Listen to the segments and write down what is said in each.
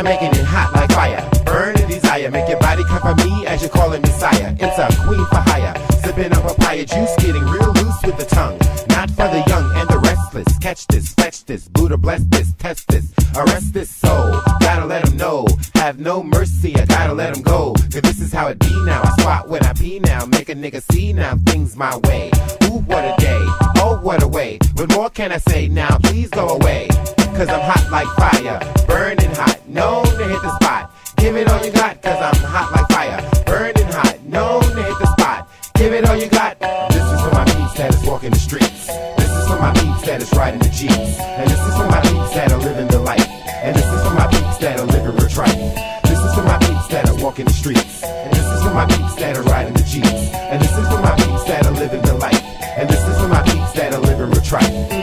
I'm making it hot like fire. Burn and desire, make your body come for me as you're calling Messiah. It's a queen for hire. Sipping on papaya juice, getting real loose with the tongue. Not for the young and the restless. Catch this, fetch this, Buddha bless this, test this, arrest this soul. Gotta let them know, have no mercy, I gotta let them go. Cause this is how it be now. I spot when I pee now, make a nigga see now things my way. Ooh, what a day, oh, what a way. What more can I say now? Please go away. Cause I'm hot like fire, burning hot, known to hit the spot. Give it all you got, cause I'm hot like fire, burning hot, known to hit the spot. Give it all you got. This is for my peeps that is walking the streets. This is for my peeps that is riding the Jeeps. And this is for my peeps that are living the life. And this is for my peeps that are living retright. This is for my peeps that are walking the streets. And this is for my peeps that are riding the Jeeps. And this is for my peeps that are living the life. And this is for my peeps that are living retright.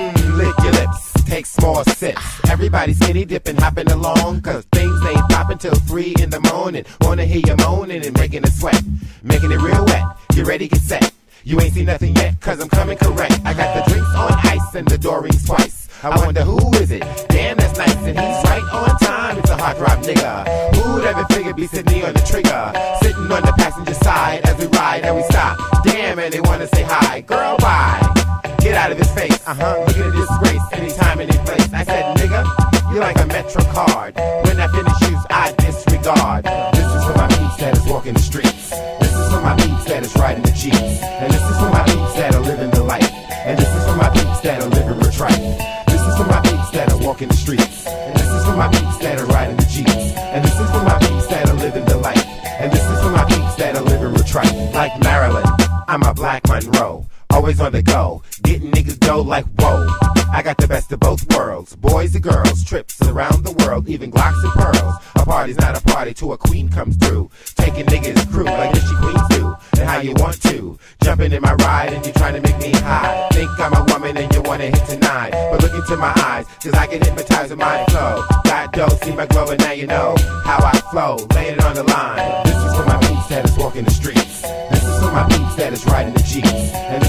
Small sips. Everybody skinny dipping, hopping along. Cause things ain't popping till three in the morning. Wanna hear you moaning and making it sweat. Making it real wet. Get ready, get set. You ain't seen nothing yet, cause I'm coming correct. I got the drinks on ice and the door rings twice. I wonder who is it? Damn, that's nice, and he's right on time. It's a hot drop nigga. Who'd ever figure be sitting on the trigger? Sitting on the passenger side as we ride and we stop. Damn, and they wanna say hi. Girl, bye. Get out of his face. Uh huh. Look at this. Anytime, any place. I said, nigga, you like a Metro card. When I finish use, I disregard. This is for my peeps that is walking the streets. This is for my peeps that is riding the Jeeps. And this is for my peeps that are living the life. And this is for my peeps that are living retright. This is for my peeps that are walking the streets. And this is for my peeps that are riding the Jeeps. And this is for my peeps that are living the life. And this is for my peeps that are living retright. Like Marilyn, I'm a black Monroe. Always on the go, getting niggas dough like whoa. I got the best of both worlds, boys and girls, trips around the world, even Glocks and pearls. A party's not a party till a queen comes through, taking niggas crew like this she queens do, and how you want to. Jumping in my ride and you trying to make me high. Think I'm a woman and you wanna hit tonight, but look into my eyes, cause I can hypnotize with my flow. Got dough, see my glow, and now you know how I flow. Lay it on the line. This is for my peeps that is walking the streets. This is for my peeps that is riding the Jeeps. And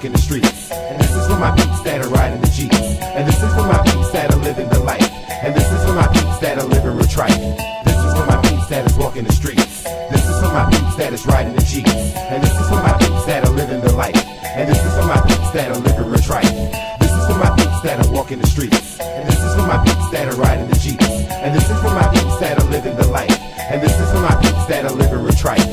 walking the streets. And this is for my peeps that are riding the Jeeps. And this is for my peeps that are living the life. And this is for my peeps that are living retright. This is for my peeps that is walking the streets. This is for my peeps that is riding the Jeeps. And this is for my peeps that are living the life. And this is for my peeps that are living retright. This is for my peeps that are walking the streets. And this is for my peeps that are riding the Jeeps. And this is for my peeps that are living the life. And this is for my peeps that are living retright.